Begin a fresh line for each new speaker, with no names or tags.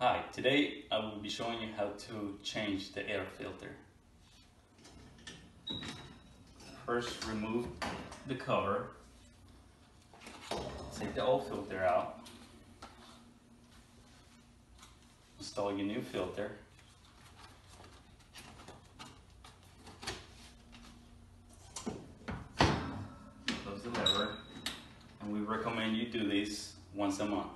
Hi, today I will be showing you how to change the air filter. First remove the cover, take the old filter out, install your new filter. Close the lever, and we recommend you do this once a month.